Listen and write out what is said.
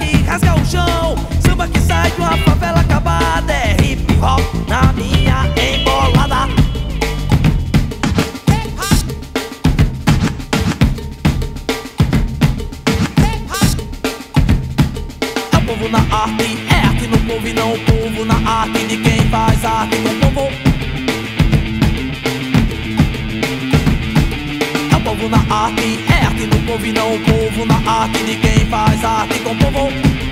que rasga o chão, samba que sai de uma favela acabada. É hip hop na minha embolada. É o povo na arte, é arte no povo e não o povo na arte de quem faz arte com o povo. Arte, é arte no povo e não o povo na arte de quem faz arte com o povo.